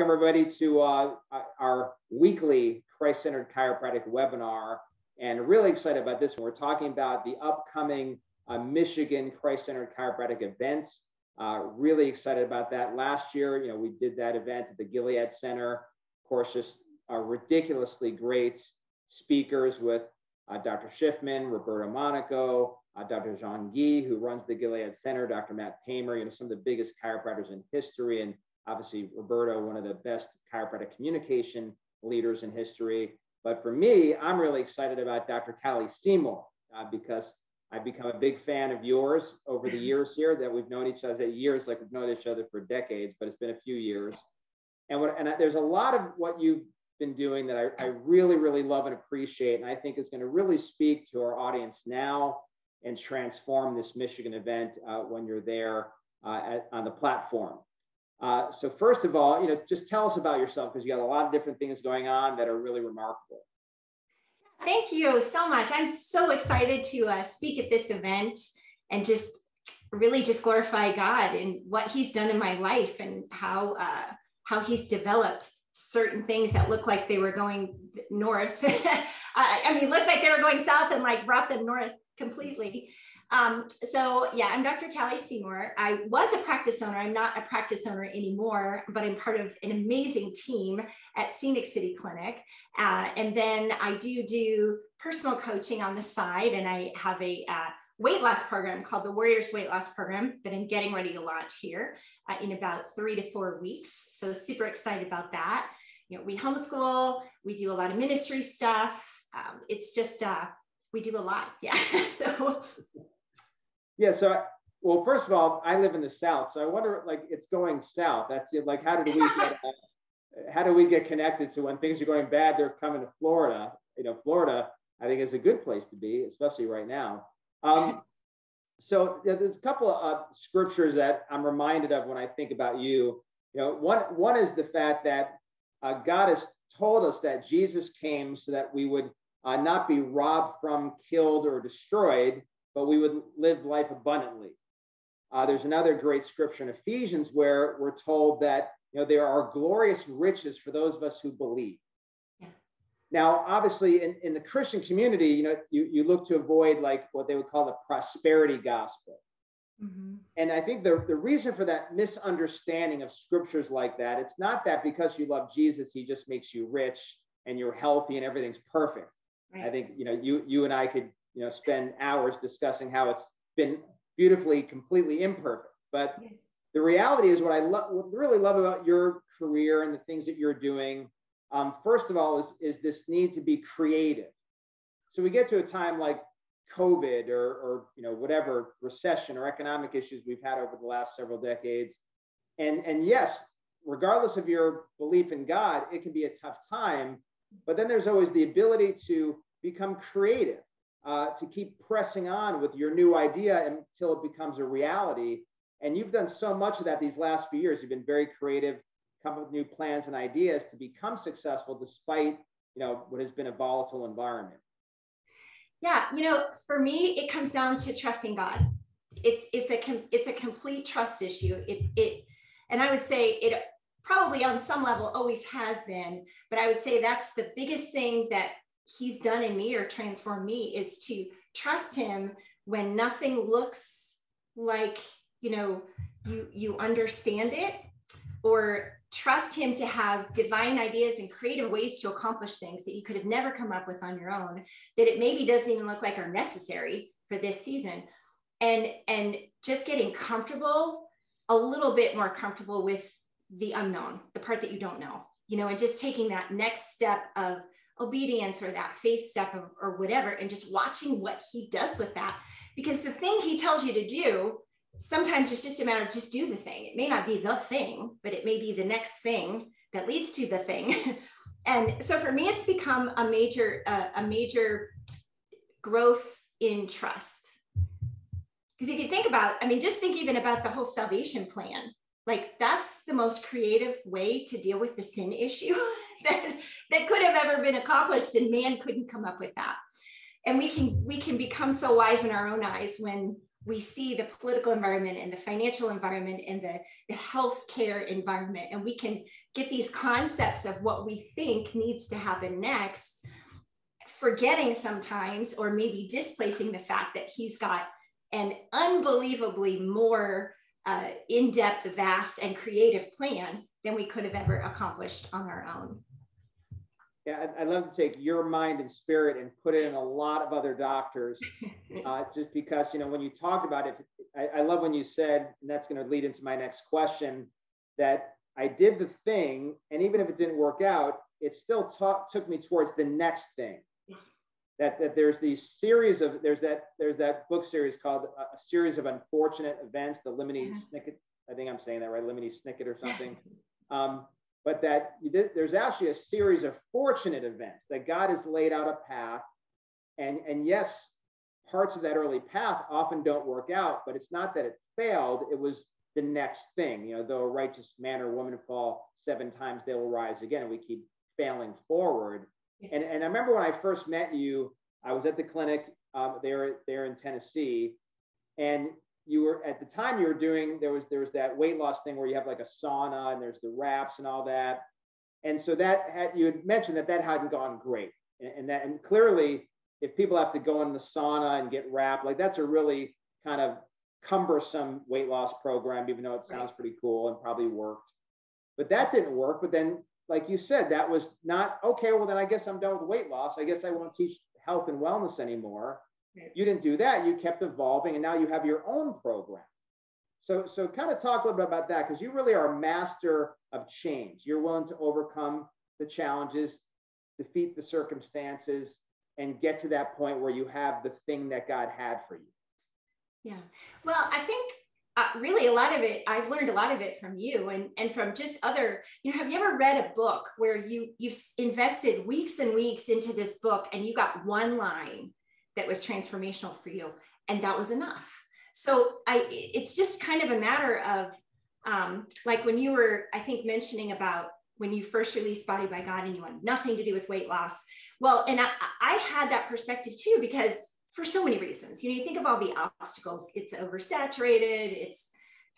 everybody to uh, our weekly Christ-centered chiropractic webinar and really excited about this one. We're talking about the upcoming uh, Michigan Christ-centered chiropractic events. Uh, really excited about that. Last year, you know, we did that event at the Gilead Center. Of course, just ridiculously great speakers with uh, Dr. Schiffman, Roberto Monaco, uh, Dr. Jean Guy, who runs the Gilead Center, Dr. Matt Pamer, you know, some of the biggest chiropractors in history, and obviously Roberto, one of the best chiropractic communication leaders in history. But for me, I'm really excited about Dr. Cally Seymour uh, because I've become a big fan of yours over the years here that we've known each other years, like we've known each other for decades, but it's been a few years. And what, and there's a lot of what you've been doing that I, I really, really love and appreciate. And I think is going to really speak to our audience now and transform this Michigan event uh, when you're there uh, at, on the platform. Uh, so first of all, you know, just tell us about yourself because you got a lot of different things going on that are really remarkable. Thank you so much. I'm so excited to uh, speak at this event and just really just glorify God and what He's done in my life and how uh, how He's developed certain things that look like they were going north. I mean, looked like they were going south and like brought them north completely. Um, so yeah, I'm Dr. Cally Seymour. I was a practice owner. I'm not a practice owner anymore, but I'm part of an amazing team at Scenic City Clinic. Uh, and then I do do personal coaching on the side, and I have a uh, weight loss program called the Warriors Weight Loss Program that I'm getting ready to launch here uh, in about three to four weeks. So super excited about that. You know, we homeschool, we do a lot of ministry stuff. Um, it's just uh, we do a lot, yeah. so yeah. So, I, well, first of all, I live in the South, so I wonder, like, it's going south. That's it. Like, how did we get? how do we get connected to when things are going bad? They're coming to Florida. You know, Florida, I think, is a good place to be, especially right now. Um, so yeah, there's a couple of uh, scriptures that I'm reminded of when I think about you. You know, one one is the fact that uh, God has told us that Jesus came so that we would uh, not be robbed from, killed, or destroyed, but we would live life abundantly. Uh, there's another great scripture in Ephesians where we're told that you know there are glorious riches for those of us who believe. Yeah. Now, obviously, in, in the Christian community, you know, you, you look to avoid like what they would call the prosperity gospel. Mm-hmm. And I think the, the reason for that misunderstanding of scriptures like that, it's not that because you love Jesus, he just makes you rich and you're healthy and everything's perfect. Right. I think, you know, you you and I could you know spend hours discussing how it's been beautifully completely imperfect. But yes. the reality is what i lo- what really love about your career and the things that you're doing um, first of all is, is this need to be creative. So we get to a time like covid or, or you know whatever recession or economic issues we've had over the last several decades. And and yes regardless of your belief in god it can be a tough time but then there's always the ability to become creative uh, to keep pressing on with your new idea until it becomes a reality. And you've done so much of that these last few years. You've been very creative, come up with new plans and ideas to become successful despite you know what has been a volatile environment. Yeah, you know, for me, it comes down to trusting God. It's it's a it's a complete trust issue. It it, and I would say it probably on some level always has been, but I would say that's the biggest thing that he's done in me or transformed me is to trust him when nothing looks like you know you you understand it or trust him to have divine ideas and creative ways to accomplish things that you could have never come up with on your own that it maybe doesn't even look like are necessary for this season. And and just getting comfortable a little bit more comfortable with the unknown the part that you don't know you know and just taking that next step of obedience or that faith step or, or whatever, and just watching what he does with that. Because the thing he tells you to do, sometimes it's just a matter of just do the thing. It may not be the thing, but it may be the next thing that leads to the thing. and so for me, it's become a major, uh, a major growth in trust. Because if you think about, I mean, just think even about the whole salvation plan. Like that's the most creative way to deal with the sin issue that, that could have ever been accomplished and man couldn't come up with that and we can we can become so wise in our own eyes when we see the political environment and the financial environment and the, the healthcare environment, and we can get these concepts of what we think needs to happen next, forgetting sometimes or maybe displacing the fact that he's got an unbelievably more uh, in-depth, vast, and creative plan than we could have ever accomplished on our own. Yeah, I'd, love to take your mind and spirit and put it in a lot of other doctors, uh, just because you know when you talked about it, I, I love when you said, and that's going to lead into my next question, that I did the thing, and even if it didn't work out, it still talk, took me towards the next thing that, that there's these series of there's that there's that book series called a, a series of unfortunate events the lemony uh-huh. snicket i think i'm saying that right lemony snicket or something um, but that there's actually a series of fortunate events that god has laid out a path. And and yes parts of that early path often don't work out but it's not that it failed. It was the next thing you know though a righteous man or woman fall seven times they will rise again and we keep failing forward. And, and I remember when I first met you, I was at the clinic um, there, there in Tennessee. And you were at the time you were doing, there was, there was that weight loss thing where you have like a sauna and there's the wraps and all that. And so that had, you had mentioned that that hadn't gone great. And, and that, and clearly if people have to go in the sauna and get wrapped, like that's a really kind of cumbersome weight loss program, even though it sounds pretty cool and probably worked. But that didn't work. But then like you said, that was not okay. Well, then I guess I'm done with weight loss. I guess I won't teach health and wellness anymore. You didn't do that. You kept evolving, and now you have your own program. So, so kind of talk a little bit about that because you really are a master of change. You're willing to overcome the challenges, defeat the circumstances, and get to that point where you have the thing that God had for you. Yeah. Well, I think uh, really a lot of it i've learned a lot of it from you and and from just other you know have you ever read a book where you you've invested weeks and weeks into this book and you got one line that was transformational for you and that was enough so i it's just kind of a matter of um, like when you were i think mentioning about when you first released body by god and you wanted nothing to do with weight loss well and i, I had that perspective too because for so many reasons. You know, you think of all the obstacles, it's oversaturated, it's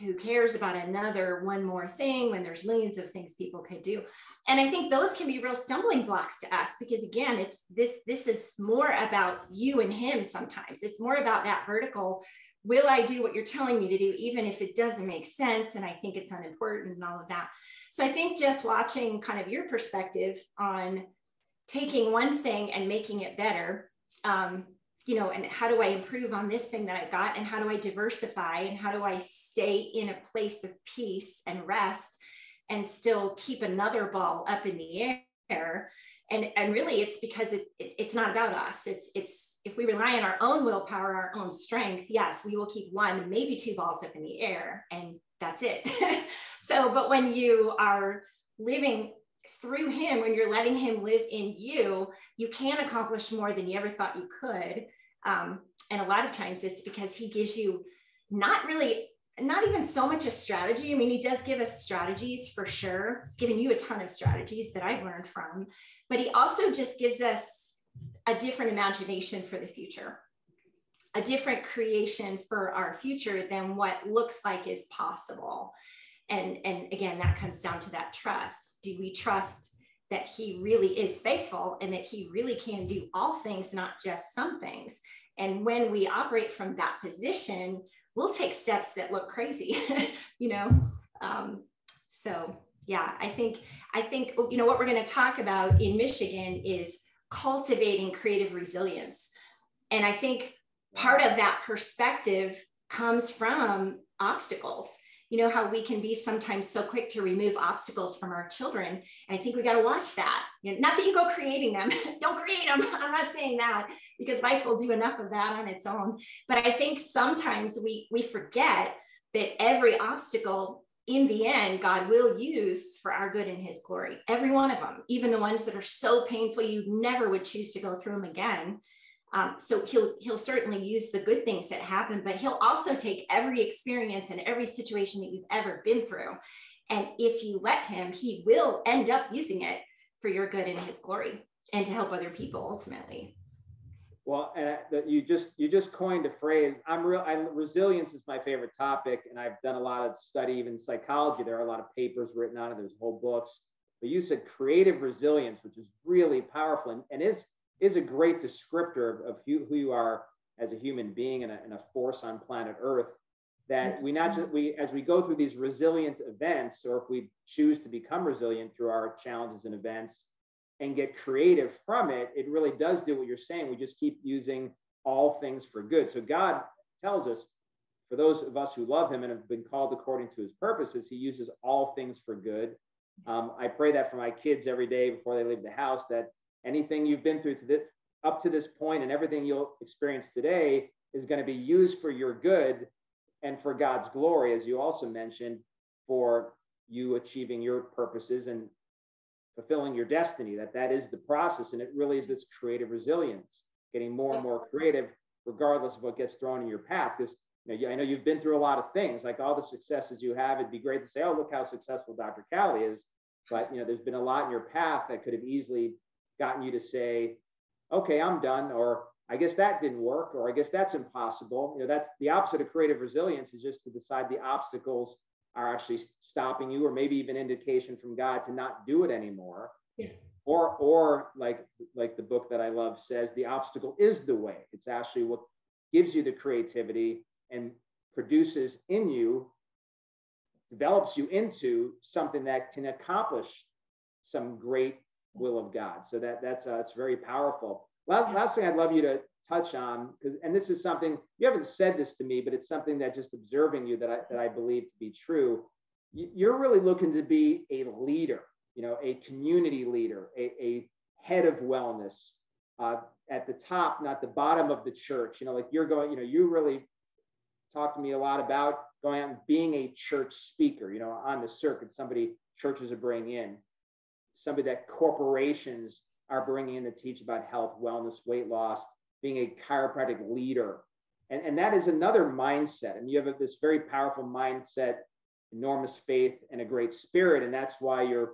who cares about another one more thing when there's millions of things people could do. And i think those can be real stumbling blocks to us because again it's this this is more about you and him sometimes. It's more about that vertical will i do what you're telling me to do even if it doesn't make sense and i think it's unimportant and all of that. So i think just watching kind of your perspective on taking one thing and making it better um, you know, and how do I improve on this thing that I got? And how do I diversify? And how do I stay in a place of peace and rest and still keep another ball up in the air? And, and really it's because it, it, it's not about us. It's, it's, if we rely on our own willpower, our own strength, yes, we will keep one, maybe two balls up in the air and that's it. so, but when you are living through him, when you're letting him live in you, you can accomplish more than you ever thought you could. Um, and a lot of times it's because he gives you not really, not even so much a strategy. I mean, he does give us strategies for sure. He's given you a ton of strategies that I've learned from, but he also just gives us a different imagination for the future a different creation for our future than what looks like is possible and and again that comes down to that trust. Do we trust that he really is faithful and that he really can do all things not just some things? And when we operate from that position we'll take steps that look crazy you know? Um, so yeah i think i think you know what we're going to talk about in michigan is cultivating creative resilience. And i think part of that perspective comes from obstacles you know how we can be sometimes so quick to remove obstacles from our children. And i think we got to watch that. You know, not that you go creating them. Don't create them i'm not saying that because life will do enough of that on its own. But i think sometimes we we forget that every obstacle in the end god will use for our good and his glory. Every one of them even the ones that are so painful you never would choose to go through them again um, so he'll he'll certainly use the good things that happen, but he'll also take every experience and every situation that you've ever been through, and if you let him, he will end up using it for your good and his glory and to help other people ultimately. Well, and that you just you just coined a phrase. I'm real. I, resilience is my favorite topic, and I've done a lot of study, even psychology. There are a lot of papers written on it. There's whole books. But you said creative resilience, which is really powerful and, and is is a great descriptor of, of who, who you are as a human being and a, and a force on planet Earth. That we not just we as we go through these resilient events, or if we choose to become resilient through our challenges and events, and get creative from it, it really does do what you're saying. We just keep using all things for good. So God tells us, for those of us who love Him and have been called according to His purposes, He uses all things for good. Um, I pray that for my kids every day before they leave the house. That anything you've been through to this, up to this point and everything you'll experience today is going to be used for your good and for God's glory, as you also mentioned, for you achieving your purposes and fulfilling your destiny that that is the process and it really is this creative resilience getting more and more creative regardless of what gets thrown in your path because you know, I know you've been through a lot of things like all the successes you have it'd be great to say oh look how successful Dr. Cally is but you know there's been a lot in your path that could have easily gotten you to say okay I'm done or I guess that didn't work or I guess that's impossible. You know that's the opposite of creative resilience is just to decide the obstacles are actually stopping you or maybe even indication from god to not do it anymore. Yeah. or or like like the book that i love says the obstacle is the way. It's actually what gives you the creativity and produces in you develops you into something that can accomplish some great will of god. So that that's uh, it's very powerful. Last, last thing i'd love you to touch on because and this is something you haven't said this to me but it's something that just observing you that I, that I believe to be true. You're really looking to be a leader you know a community leader a, a head of wellness uh, at the top not the bottom of the church. You know like you're going you know you really talk to me a lot about going out and being a church speaker you know on the circuit somebody churches are bringing in somebody that corporations are bringing in to teach about health wellness weight loss being a chiropractic leader. And, and that is another mindset. And you have this very powerful mindset, enormous faith, and a great spirit. And that's why you're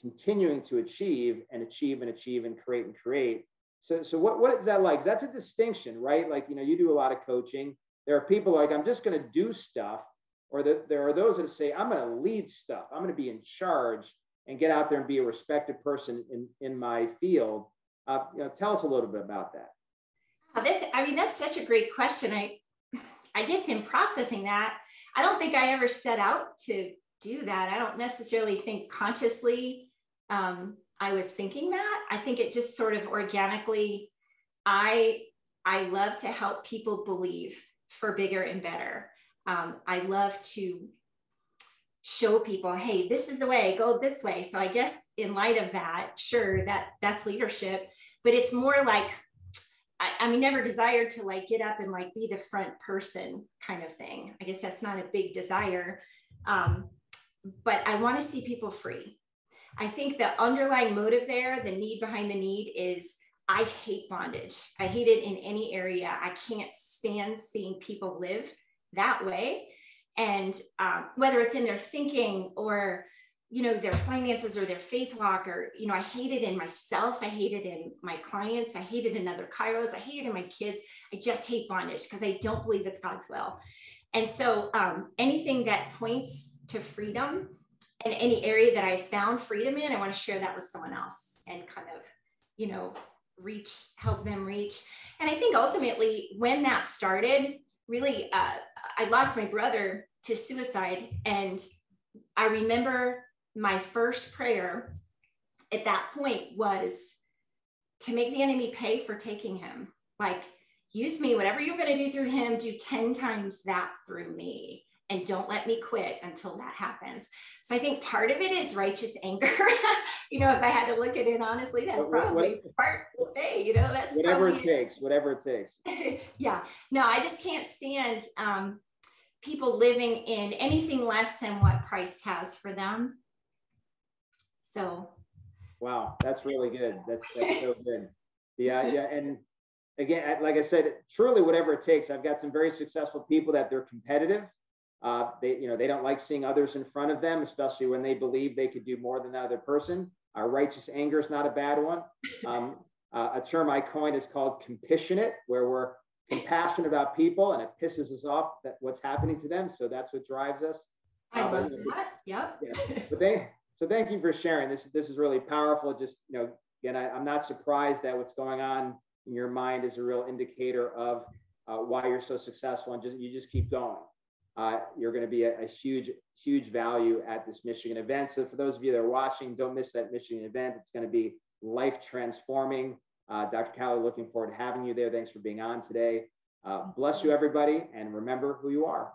continuing to achieve and achieve and achieve and create and create. So, so what, what is that like? That's a distinction, right? Like, you know, you do a lot of coaching. There are people like, I'm just going to do stuff. Or that there are those that say, I'm going to lead stuff. I'm going to be in charge and get out there and be a respected person in, in my field. Uh, you know, tell us a little bit about that. This, I mean, that's such a great question. I, I guess in processing that, I don't think I ever set out to do that. I don't necessarily think consciously um, I was thinking that. I think it just sort of organically. I I love to help people believe for bigger and better. Um, I love to show people, hey, this is the way. Go this way. So I guess in light of that, sure, that that's leadership. But it's more like I, I mean, never desired to like get up and like be the front person kind of thing. I guess that's not a big desire. Um, but I want to see people free. I think the underlying motive there, the need behind the need is I hate bondage. I hate it in any area. I can't stand seeing people live that way. And um, whether it's in their thinking or you know their finances or their faith walk or you know i hate it in myself. I hate it in my clients. I hate it in other chiros i hate it in my kids. I just hate bondage because i don't believe it's god's will. And so um, anything that points to freedom and any area that i found freedom in i want to share that with someone else and kind of you know reach help them reach. And i think ultimately when that started really uh, i lost my brother to suicide and I remember my first prayer at that point was to make the enemy pay for taking him. Like, use me, whatever you're going to do through him, do 10 times that through me. And don't let me quit until that happens. So I think part of it is righteous anger. you know, if I had to look at it honestly, that's probably what, part A, you know, that's whatever it takes, whatever it takes. yeah. No, I just can't stand um, people living in anything less than what Christ has for them. So. Wow, that's really good. That's, that's so good. Yeah, yeah, and again, like I said, truly whatever it takes. I've got some very successful people that they're competitive. Uh, they, you know, they don't like seeing others in front of them, especially when they believe they could do more than the other person. Our righteous anger is not a bad one. Um, Uh, a term I coined is called compassionate, where we're compassionate about people and it pisses us off that what's happening to them. So that's what drives us. I love that. Yep. Yeah. But they, so thank you for sharing. This this is really powerful. Just you know, again, I, am not surprised that what's going on in your mind is a real indicator of uh, why you're so successful, and just you just keep going. Uh, you're going to be a, a, huge, huge value at this Michigan event. So for those of you that are watching, don't miss that Michigan event. It's going to be life transforming. Uh, Dr. Cally, looking forward to having you there. Thanks for being on today. Uh, bless you, everybody, and remember who you are.